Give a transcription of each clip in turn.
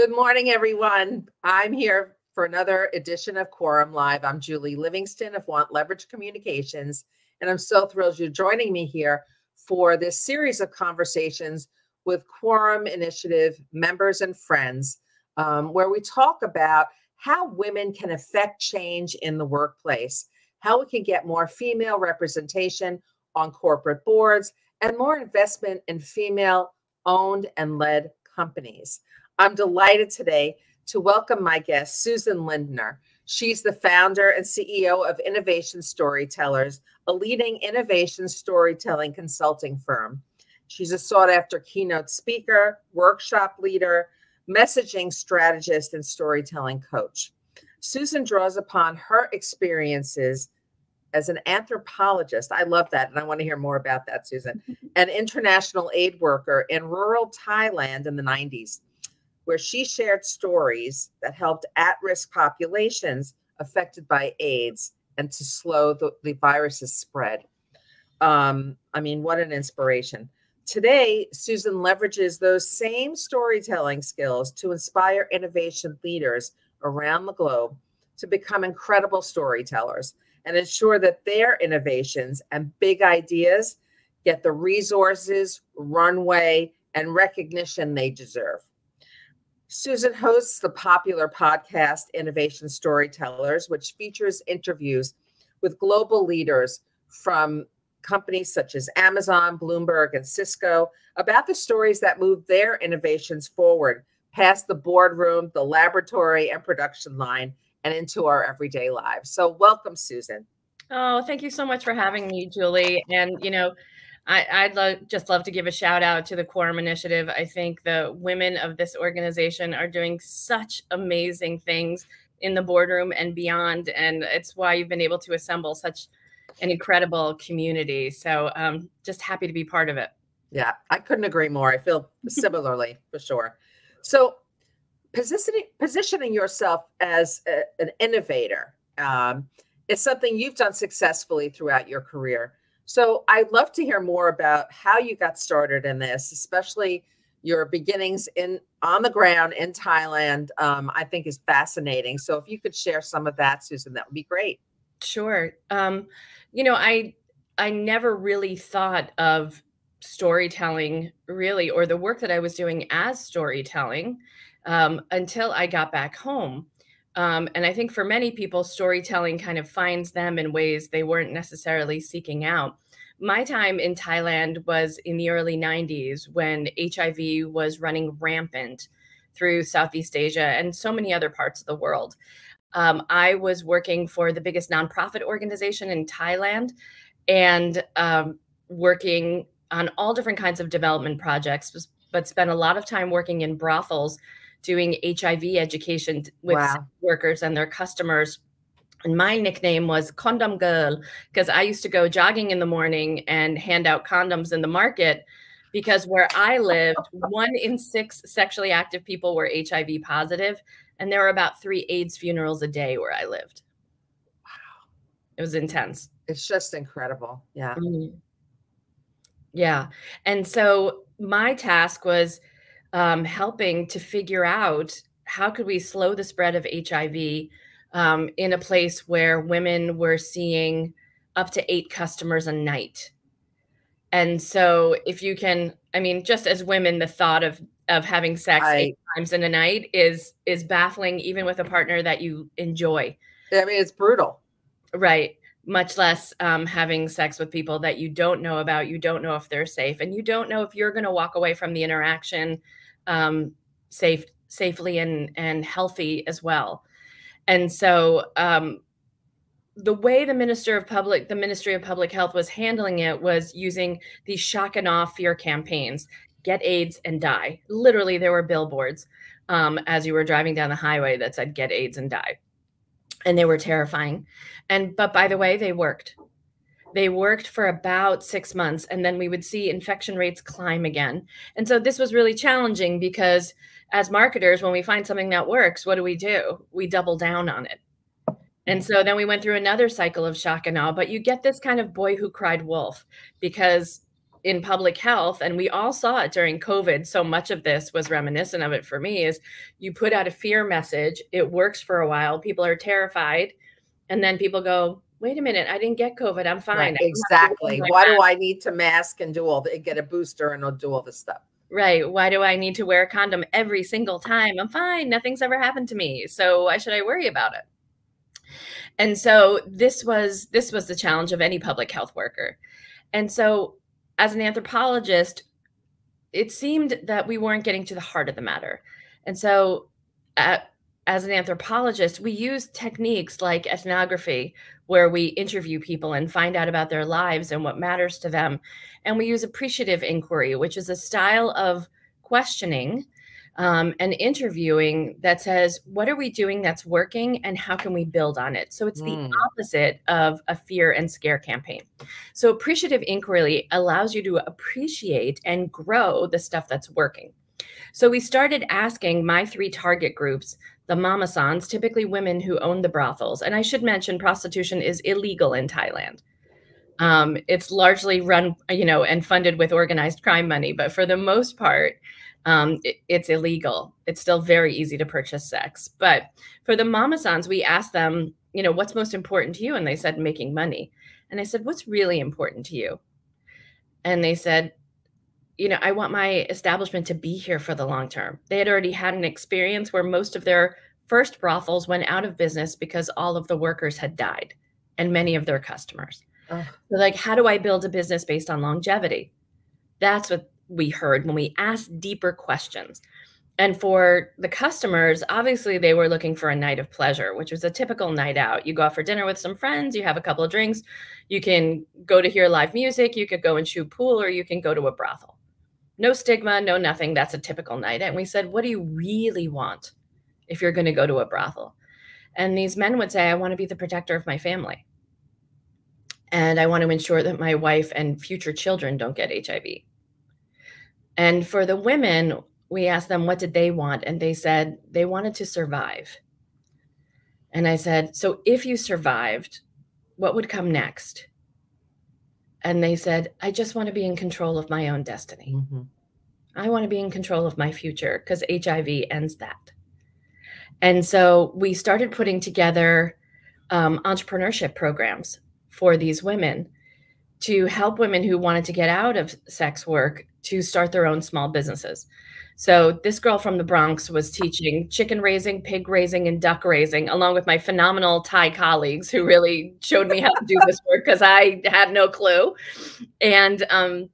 Good morning, everyone. I'm here for another edition of Quorum Live. I'm Julie Livingston of WantLeverage Communications, and I'm so thrilled you're joining me here for this series of conversations with Quorum Initiative members and friends, um, where we talk about how women can affect change in the workplace, how we can get more female representation on corporate boards, and more investment in female owned and led companies. I'm delighted today to welcome my guest, Susan Lindner. She's the founder and CEO of Innovation Storytellers, a leading innovation storytelling consulting firm. She's a sought after keynote speaker, workshop leader, messaging strategist, and storytelling coach. Susan draws upon her experiences as an anthropologist. I love that. And I want to hear more about that, Susan. An international aid worker in rural Thailand in the 90s, where she shared stories that helped at risk populations affected by AIDS and to slow the, the virus's spread. Um, I mean, what an inspiration. Today, Susan leverages those same storytelling skills to inspire innovation leaders around the globe to become incredible storytellers and ensure that their innovations and big ideas get the resources, runway, and recognition they deserve. Susan hosts the popular podcast Innovation Storytellers, which features interviews with global leaders from companies such as Amazon, Bloomberg, and Cisco about the stories that move their innovations forward past the boardroom, the laboratory, and production line and into our everyday lives. So, welcome, Susan. Oh, thank you so much for having me, Julie. And, you know, I, would love, just love to give a shout out to the Quorum Initiative. I think the women of this organization are doing such amazing things in the boardroom and beyond. And it's why you've been able to assemble such an incredible community. So, um, just happy to be part of it. Yeah, I couldn't agree more. I feel similarly for sure. So, positioning positioning yourself as a, an innovator um, is something you've done successfully throughout your career. So I'd love to hear more about how you got started in this, especially your beginnings in on the ground in Thailand. Um, I think is fascinating. So if you could share some of that, Susan, that would be great. Sure. Um, you know, I I never really thought of storytelling really or the work that I was doing as storytelling um, until I got back home. Um, and I think for many people, storytelling kind of finds them in ways they weren't necessarily seeking out. My time in Thailand was in the early 90s when HIV was running rampant through Southeast Asia and so many other parts of the world. Um, I was working for the biggest nonprofit organization in Thailand and um, working on all different kinds of development projects, but spent a lot of time working in brothels doing HIV education with wow. workers and their customers. And my nickname was Condom Girl because I used to go jogging in the morning and hand out condoms in the market because where I lived, one in six sexually active people were HIV positive, and there were about three AIDS funerals a day where I lived. Wow. It was intense. It's just incredible. Yeah. Mm-hmm. Yeah. And so my task was um, helping to figure out how could we slow the spread of HIV um, in a place where women were seeing up to eight customers a night. And so, if you can, I mean, just as women, the thought of of having sex I, eight times in a night is is baffling, even with a partner that you enjoy. I mean, it's brutal, right? Much less um, having sex with people that you don't know about, you don't know if they're safe, and you don't know if you're going to walk away from the interaction um, safe, safely and and healthy as well. And so um, the way the minister of public the ministry of public health was handling it was using these shock and awe fear campaigns get aids and die. Literally there were billboards um, as you were driving down the highway that said get aids and die. And they were terrifying. And but by the way they worked they worked for about six months, and then we would see infection rates climb again. And so this was really challenging because as marketers, when we find something that works, what do we do? We double down on it. And so then we went through another cycle of shock and awe, but you get this kind of boy who cried wolf because in public health, and we all saw it during COVID. So much of this was reminiscent of it for me is you put out a fear message, it works for a while, people are terrified, and then people go, wait a minute, I didn't get COVID, I'm fine. Right, exactly. Why do I need to mask and do all the get a booster and I'll do all this stuff? Right. Why do I need to wear a condom every single time? I'm fine. Nothing's ever happened to me. So why should I worry about it? And so this was this was the challenge of any public health worker. And so as an anthropologist, it seemed that we weren't getting to the heart of the matter. And so at, as an anthropologist, we use techniques like ethnography, where we interview people and find out about their lives and what matters to them. And we use appreciative inquiry, which is a style of questioning um, and interviewing that says, what are we doing that's working and how can we build on it? So it's mm. the opposite of a fear and scare campaign. So appreciative inquiry allows you to appreciate and grow the stuff that's working. So we started asking my three target groups, the mama sans, typically women who own the brothels. And I should mention prostitution is illegal in Thailand. Um, it's largely run, you know, and funded with organized crime money, but for the most part, um, it, it's illegal. It's still very easy to purchase sex. But for the mama sans, we asked them, you know, what's most important to you? And they said, making money. And I said, what's really important to you? And they said, you know, I want my establishment to be here for the long term. They had already had an experience where most of their first brothels went out of business because all of the workers had died and many of their customers. So like, how do I build a business based on longevity? That's what we heard when we asked deeper questions. And for the customers, obviously they were looking for a night of pleasure, which was a typical night out. You go out for dinner with some friends, you have a couple of drinks, you can go to hear live music, you could go and shoot pool, or you can go to a brothel. No stigma, no nothing. That's a typical night. And we said, What do you really want if you're going to go to a brothel? And these men would say, I want to be the protector of my family. And I want to ensure that my wife and future children don't get HIV. And for the women, we asked them what did they want and they said they wanted to survive. And I said, "So if you survived, what would come next?" And they said, "I just want to be in control of my own destiny. Mm-hmm. I want to be in control of my future because HIV ends that." And so we started putting together um, entrepreneurship programs for these women to help women who wanted to get out of sex work to start their own small businesses. So this girl from the Bronx was teaching chicken raising, pig raising, and duck raising, along with my phenomenal Thai colleagues who really showed me how to do this work because I had no clue, and um,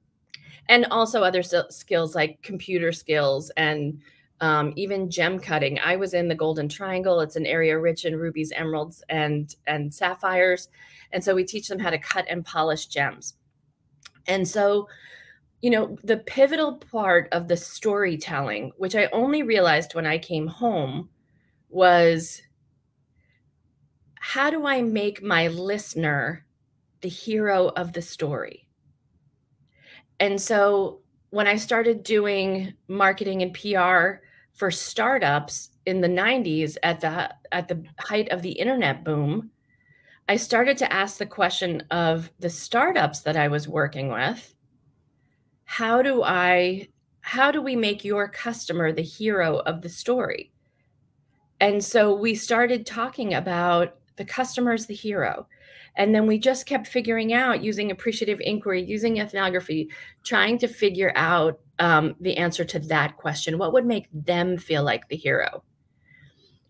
and also other skills like computer skills and um, even gem cutting. I was in the Golden Triangle. It's an area rich in rubies, emeralds, and and sapphires, and so we teach them how to cut and polish gems. And so you know, the pivotal part of the storytelling, which I only realized when I came home, was how do I make my listener the hero of the story? And so when I started doing marketing and PR for startups in the 90s at the at the height of the internet boom, I started to ask the question of the startups that I was working with how do I how do we make your customer the hero of the story? And so we started talking about the customer's the hero. And then we just kept figuring out using appreciative inquiry, using ethnography, trying to figure out um, the answer to that question. What would make them feel like the hero?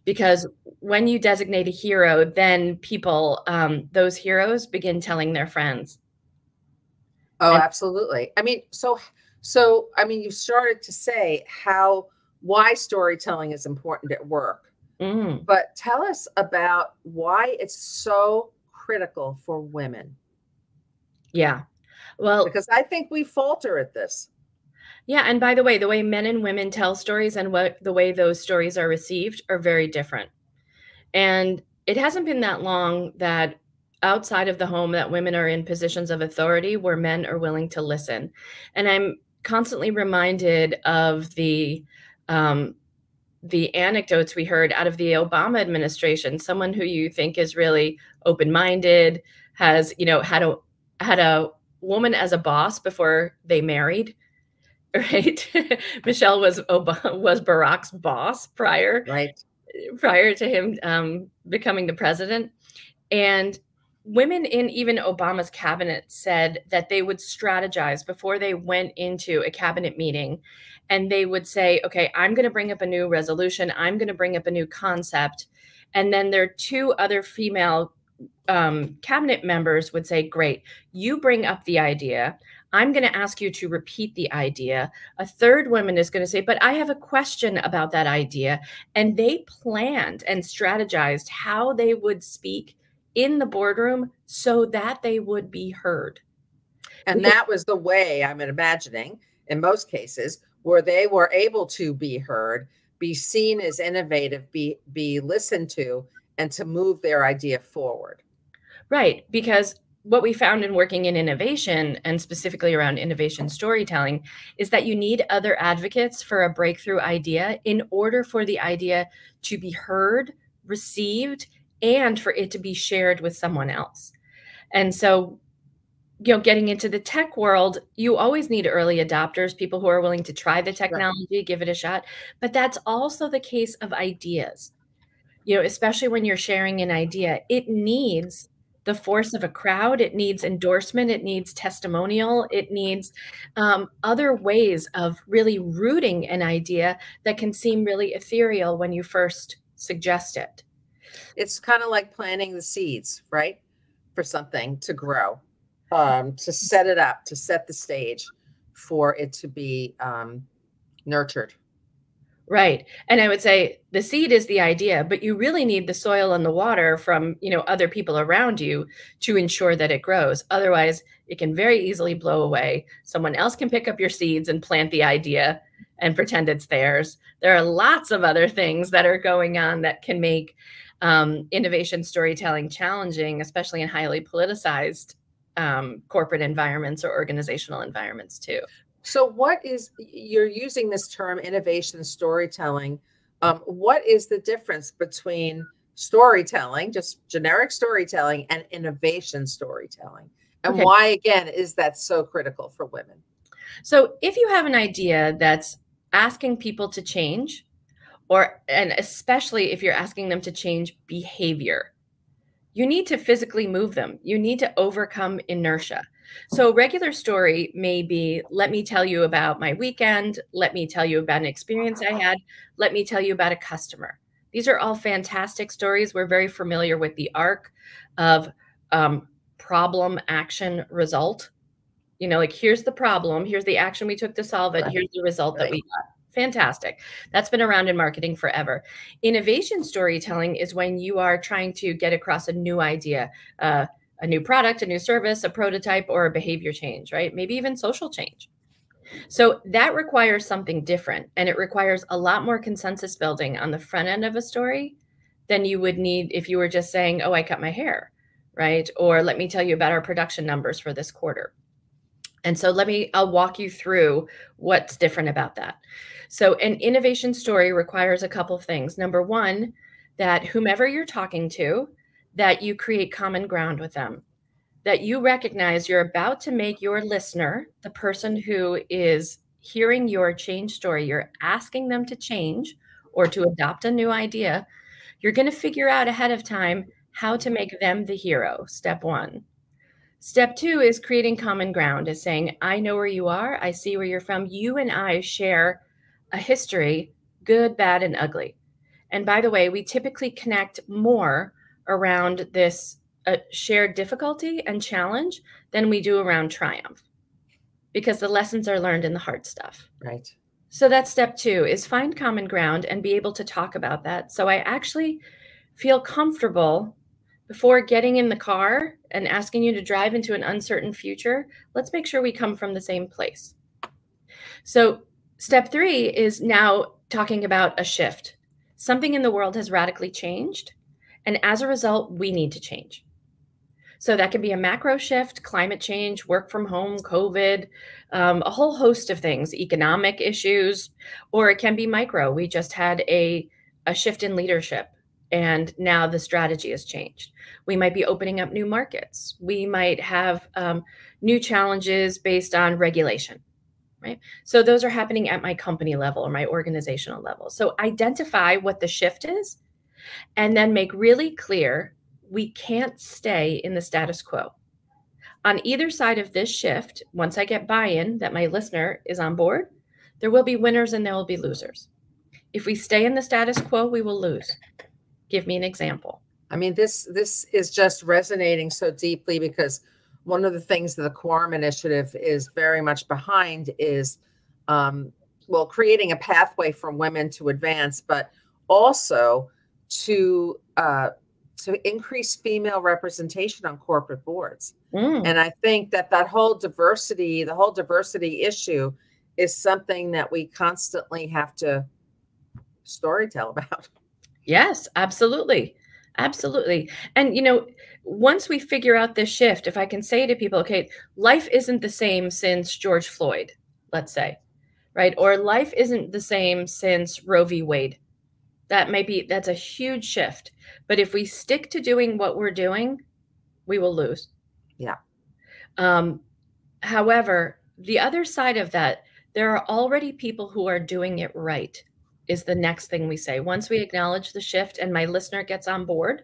Because when you designate a hero, then people, um, those heroes begin telling their friends, Oh, and- absolutely. I mean, so so I mean, you started to say how why storytelling is important at work. Mm. But tell us about why it's so critical for women. Yeah. Well, because I think we falter at this. Yeah, and by the way, the way men and women tell stories and what the way those stories are received are very different. And it hasn't been that long that outside of the home that women are in positions of authority where men are willing to listen. And I'm constantly reminded of the um, the anecdotes we heard out of the Obama administration. Someone who you think is really open minded, has you know had a had a woman as a boss before they married right michelle was Ob- was barack's boss prior right prior to him um, becoming the president and women in even obama's cabinet said that they would strategize before they went into a cabinet meeting and they would say okay i'm going to bring up a new resolution i'm going to bring up a new concept and then there are two other female um, cabinet members would say, Great, you bring up the idea. I'm going to ask you to repeat the idea. A third woman is going to say, But I have a question about that idea. And they planned and strategized how they would speak in the boardroom so that they would be heard. And that was the way I'm imagining in most cases where they were able to be heard, be seen as innovative, be be listened to, and to move their idea forward. Right. Because what we found in working in innovation and specifically around innovation storytelling is that you need other advocates for a breakthrough idea in order for the idea to be heard, received, and for it to be shared with someone else. And so, you know, getting into the tech world, you always need early adopters, people who are willing to try the technology, right. give it a shot. But that's also the case of ideas. You know, especially when you're sharing an idea, it needs the force of a crowd. It needs endorsement. It needs testimonial. It needs um, other ways of really rooting an idea that can seem really ethereal when you first suggest it. It's kind of like planting the seeds, right? For something to grow, um, to set it up, to set the stage for it to be um, nurtured. Right. And I would say the seed is the idea, but you really need the soil and the water from, you know, other people around you to ensure that it grows. Otherwise, it can very easily blow away. Someone else can pick up your seeds and plant the idea and pretend it's theirs. There are lots of other things that are going on that can make um, innovation storytelling challenging, especially in highly politicized um, corporate environments or organizational environments too. So, what is you're using this term innovation storytelling? Um, what is the difference between storytelling, just generic storytelling, and innovation storytelling? And okay. why, again, is that so critical for women? So, if you have an idea that's asking people to change, or and especially if you're asking them to change behavior, you need to physically move them. You need to overcome inertia. So, regular story may be let me tell you about my weekend, let me tell you about an experience I had, let me tell you about a customer. These are all fantastic stories. We're very familiar with the arc of um, problem, action, result. You know, like here's the problem, here's the action we took to solve it, right. here's the result right. that we got. Fantastic. That's been around in marketing forever. Innovation storytelling is when you are trying to get across a new idea, uh, a new product, a new service, a prototype, or a behavior change, right? Maybe even social change. So that requires something different and it requires a lot more consensus building on the front end of a story than you would need if you were just saying, Oh, I cut my hair, right? Or let me tell you about our production numbers for this quarter. And so let me, I'll walk you through what's different about that. So an innovation story requires a couple of things. Number one, that whomever you're talking to that you create common ground with them, that you recognize you're about to make your listener, the person who is hearing your change story, you're asking them to change or to adopt a new idea, you're going to figure out ahead of time how to make them the hero. Step one. Step two is creating common ground, is saying, I know where you are, I see where you're from. You and I share a history, good, bad, and ugly. And by the way, we typically connect more around this uh, shared difficulty and challenge than we do around triumph because the lessons are learned in the hard stuff. Right. So that's step 2 is find common ground and be able to talk about that. So I actually feel comfortable before getting in the car and asking you to drive into an uncertain future, let's make sure we come from the same place. So, step three is now talking about a shift. Something in the world has radically changed. And as a result, we need to change. So that can be a macro shift, climate change, work from home, COVID, um, a whole host of things, economic issues, or it can be micro. We just had a, a shift in leadership and now the strategy has changed. We might be opening up new markets. We might have um, new challenges based on regulation, right? So those are happening at my company level or my organizational level. So identify what the shift is and then make really clear we can't stay in the status quo. On either side of this shift, once I get buy in that my listener is on board, there will be winners and there will be losers. If we stay in the status quo, we will lose. Give me an example. I mean, this this is just resonating so deeply because one of the things that the Quorum Initiative is very much behind is, um, well, creating a pathway for women to advance, but also to uh, to increase female representation on corporate boards. Mm. And I think that that whole diversity, the whole diversity issue, is something that we constantly have to storytell about. Yes, absolutely. Absolutely. And, you know, once we figure out this shift, if I can say to people, okay, life isn't the same since George Floyd, let's say, right? Or life isn't the same since Roe v. Wade. That might be, that's a huge shift. But if we stick to doing what we're doing, we will lose. Yeah. Um, however, the other side of that, there are already people who are doing it right is the next thing we say. Once we acknowledge the shift and my listener gets on board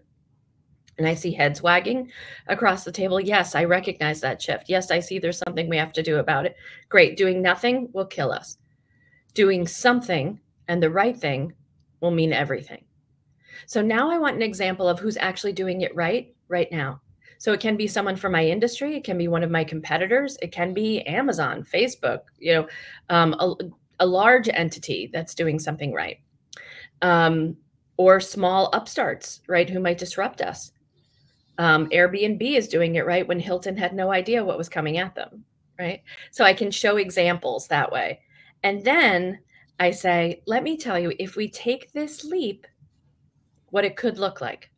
and I see heads wagging across the table, yes, I recognize that shift. Yes, I see there's something we have to do about it. Great. Doing nothing will kill us. Doing something and the right thing will mean everything. So now I want an example of who's actually doing it right right now. So it can be someone from my industry, it can be one of my competitors, it can be Amazon, Facebook, you know, um, a, large entity that's doing something right, um, or small upstarts, right, who might disrupt us. Um, Airbnb is doing it right when Hilton had no idea what was coming at them, right? So I can show examples that way. And then I say, let me tell you, if we take this leap, what it could look like.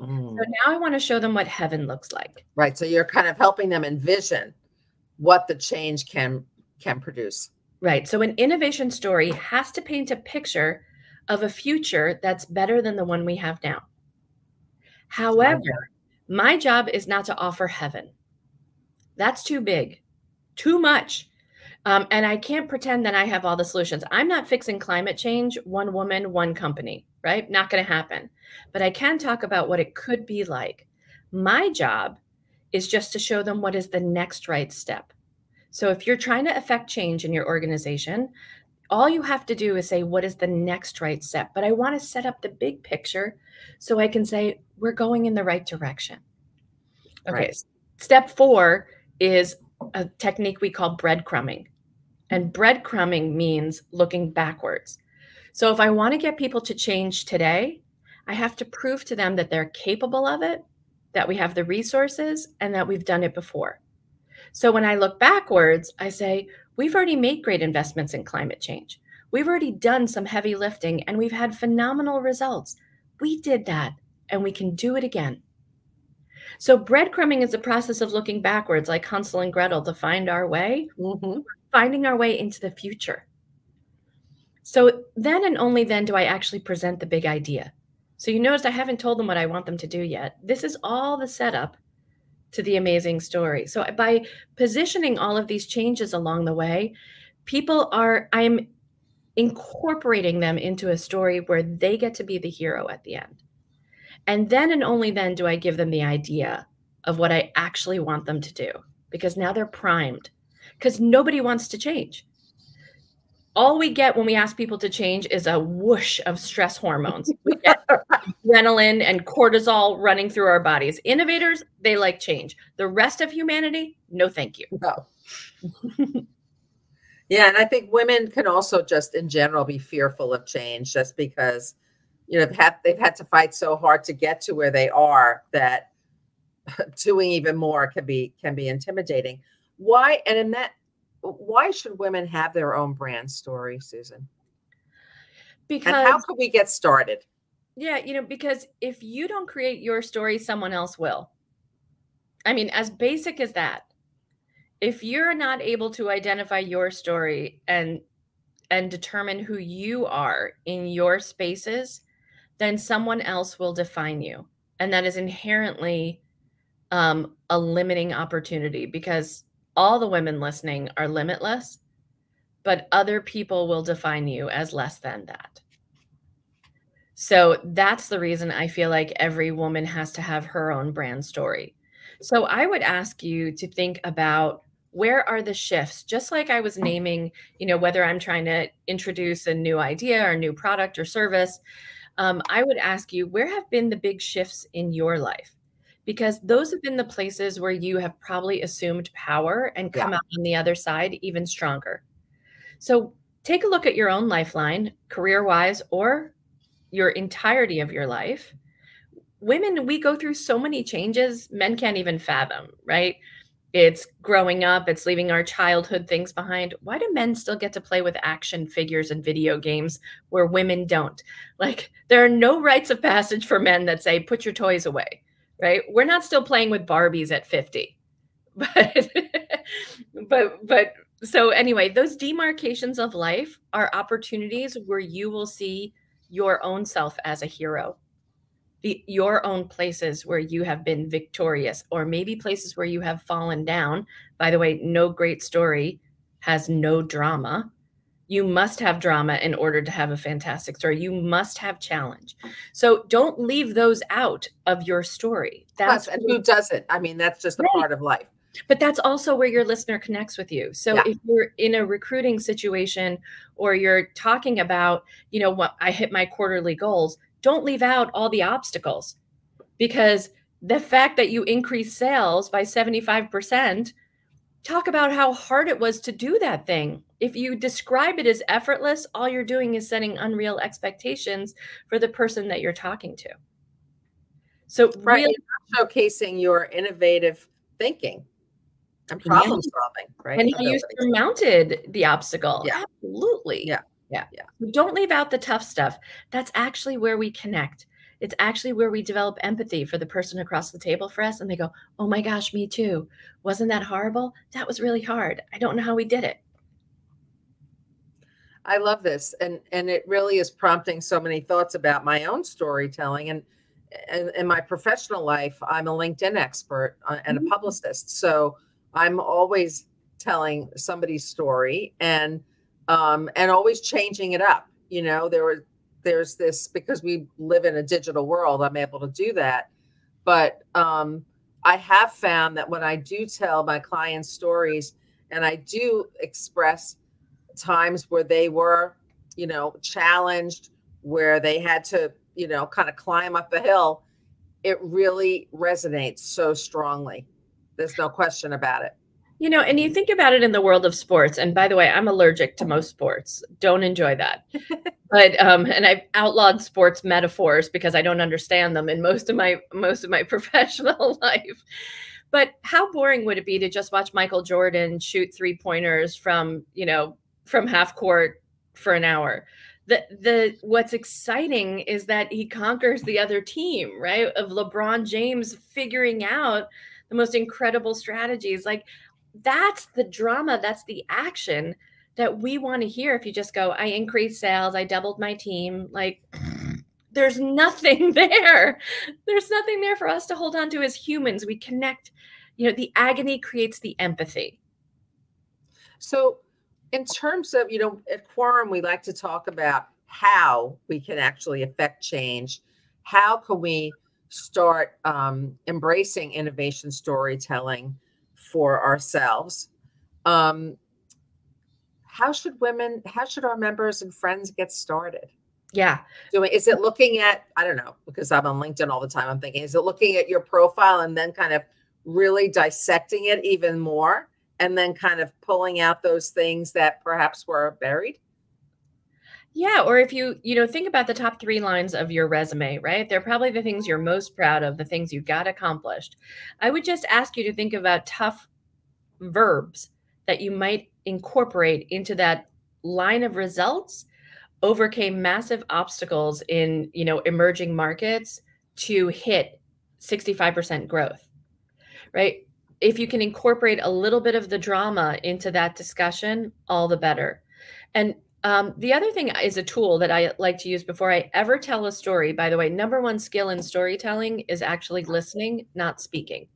Mm. So now I want to show them what heaven looks like. Right. So you're kind of helping them envision what the change can can produce. Right. So an innovation story has to paint a picture of a future that's better than the one we have now. However, my job is not to offer heaven. That's too big, too much. Um, and I can't pretend that I have all the solutions. I'm not fixing climate change, one woman, one company, right? Not going to happen. But I can talk about what it could be like. My job is just to show them what is the next right step. So if you're trying to affect change in your organization, all you have to do is say, what is the next right step? But I want to set up the big picture so I can say, we're going in the right direction. Okay. Right. Step four is a technique we call breadcrumbing. And breadcrumbing means looking backwards. So if I want to get people to change today, I have to prove to them that they're capable of it, that we have the resources, and that we've done it before. So when I look backwards, I say, we've already made great investments in climate change. We've already done some heavy lifting and we've had phenomenal results. We did that and we can do it again. So breadcrumbing is a process of looking backwards, like Hansel and Gretel, to find our way, mm-hmm. finding our way into the future. So then and only then do I actually present the big idea. So you notice I haven't told them what I want them to do yet. This is all the setup to the amazing story. So by positioning all of these changes along the way, people are I'm incorporating them into a story where they get to be the hero at the end. And then and only then do I give them the idea of what I actually want them to do because now they're primed. Because nobody wants to change. All we get when we ask people to change is a whoosh of stress hormones. We get adrenaline and cortisol running through our bodies. Innovators, they like change. The rest of humanity, no thank you. No. yeah, and I think women can also just in general be fearful of change just because you know they've had, they've had to fight so hard to get to where they are that doing even more can be can be intimidating. Why and in that why should women have their own brand story, Susan? Because and how could we get started? Yeah, you know, because if you don't create your story, someone else will. I mean, as basic as that. If you're not able to identify your story and and determine who you are in your spaces, then someone else will define you. And that is inherently um, a limiting opportunity because all the women listening are limitless, but other people will define you as less than that. So that's the reason I feel like every woman has to have her own brand story. So I would ask you to think about where are the shifts just like i was naming you know whether i'm trying to introduce a new idea or new product or service um, i would ask you where have been the big shifts in your life because those have been the places where you have probably assumed power and come yeah. out on the other side even stronger so take a look at your own lifeline career wise or your entirety of your life women we go through so many changes men can't even fathom right it's growing up, it's leaving our childhood things behind. Why do men still get to play with action figures and video games where women don't? Like, there are no rites of passage for men that say, put your toys away, right? We're not still playing with Barbies at 50. But, but, but, so anyway, those demarcations of life are opportunities where you will see your own self as a hero the your own places where you have been victorious or maybe places where you have fallen down by the way no great story has no drama you must have drama in order to have a fantastic story. You must have challenge. So don't leave those out of your story. That's Plus, and who doesn't? I mean that's just a right. part of life. But that's also where your listener connects with you. So yeah. if you're in a recruiting situation or you're talking about you know what i hit my quarterly goals don't leave out all the obstacles. Because the fact that you increase sales by 75% talk about how hard it was to do that thing if you describe it as effortless all you're doing is setting unreal expectations for the person that you're talking to so right really, showcasing your innovative thinking and problem yeah. solving right and how you surmounted the obstacle yeah. absolutely yeah yeah. Yeah. Don't leave out the tough stuff. That's actually where we connect. It's actually where we develop empathy for the person across the table for us. And they go, Oh my gosh, me too. Wasn't that horrible? That was really hard. I don't know how we did it. I love this. And and it really is prompting so many thoughts about my own storytelling. And in my professional life, I'm a LinkedIn expert uh, and a mm-hmm. publicist. So I'm always telling somebody's story. And um, and always changing it up. You know, there were there's this because we live in a digital world. I'm able to do that, but um, I have found that when I do tell my clients stories and I do express times where they were, you know, challenged, where they had to, you know, kind of climb up a hill, it really resonates so strongly. There's no question about it. You know, and you think about it in the world of sports. And by the way, I'm allergic to most sports. Don't enjoy that. but um, and I've outlawed sports metaphors because I don't understand them in most of my most of my professional life. But how boring would it be to just watch Michael Jordan shoot three pointers from, you know, from half court for an hour? The the what's exciting is that he conquers the other team, right? Of LeBron James figuring out the most incredible strategies. Like that's the drama, that's the action that we want to hear. If you just go, I increased sales, I doubled my team, like there's nothing there. There's nothing there for us to hold on to as humans. We connect, you know, the agony creates the empathy. So, in terms of, you know, at Quorum, we like to talk about how we can actually affect change. How can we start um, embracing innovation storytelling? For ourselves. Um, how should women, how should our members and friends get started? Yeah. Doing is it looking at, I don't know, because I'm on LinkedIn all the time. I'm thinking, is it looking at your profile and then kind of really dissecting it even more and then kind of pulling out those things that perhaps were buried? Yeah, or if you, you know, think about the top 3 lines of your resume, right? They're probably the things you're most proud of, the things you got accomplished. I would just ask you to think about tough verbs that you might incorporate into that line of results overcame massive obstacles in, you know, emerging markets to hit 65% growth. Right? If you can incorporate a little bit of the drama into that discussion, all the better. And Um, the other thing is a tool that I like to use before I ever tell a story. By the way, number one skill in storytelling is actually listening, not speaking.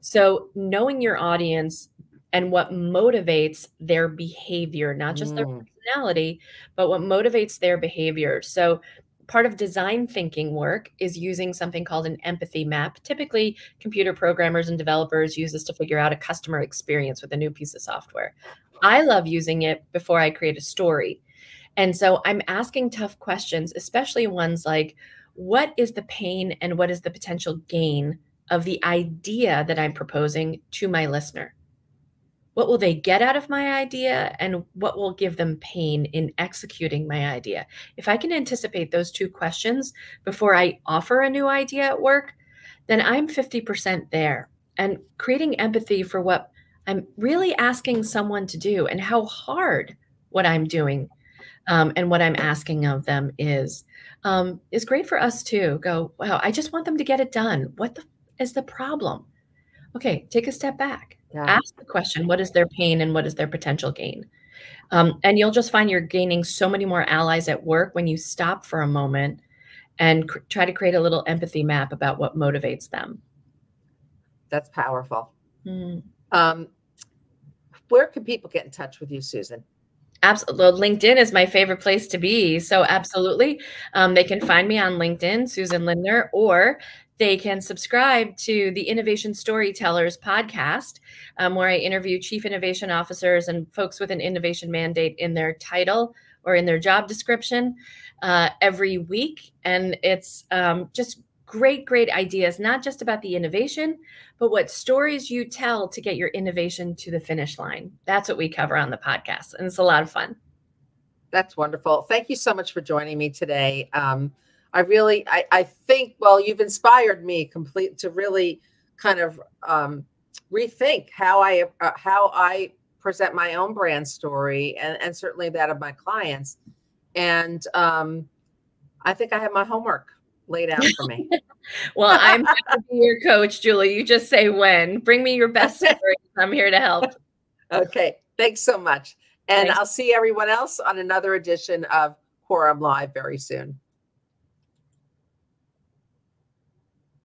So, knowing your audience and what motivates their behavior, not just mm. their personality, but what motivates their behavior. So, part of design thinking work is using something called an empathy map. Typically, computer programmers and developers use this to figure out a customer experience with a new piece of software. I love using it before I create a story. And so I'm asking tough questions, especially ones like, what is the pain and what is the potential gain of the idea that I'm proposing to my listener? What will they get out of my idea and what will give them pain in executing my idea? If I can anticipate those two questions before I offer a new idea at work, then I'm 50% there. And creating empathy for what I'm really asking someone to do and how hard what I'm doing um, and what I'm asking of them is um, is great for us to go. Wow, I just want them to get it done. What the, is the problem? Okay, take a step back. Yeah. Ask the question: What is their pain and what is their potential gain? Um, and you'll just find you're gaining so many more allies at work when you stop for a moment and cr- try to create a little empathy map about what motivates them. That's powerful. Mm. Um, where can people get in touch with you, Susan? Absolutely. LinkedIn is my favorite place to be. So, absolutely. Um, they can find me on LinkedIn, Susan Lindner, or they can subscribe to the Innovation Storytellers podcast, um, where I interview chief innovation officers and folks with an innovation mandate in their title or in their job description uh, every week. And it's um, just great, great ideas, not just about the innovation, but what stories you tell to get your innovation to the finish line. That's what we cover on the podcast. And it's a lot of fun. That's wonderful. Thank you so much for joining me today. Um, I really, I, I think, well, you've inspired me complete to really kind of um, rethink how I, uh, how I present my own brand story and, and certainly that of my clients. And um, I think I have my homework laid out for me. well, I'm your coach, Julie. You just say when. Bring me your best stories. I'm here to help. Okay. Thanks so much. And Thanks. I'll see everyone else on another edition of Quorum Live very soon.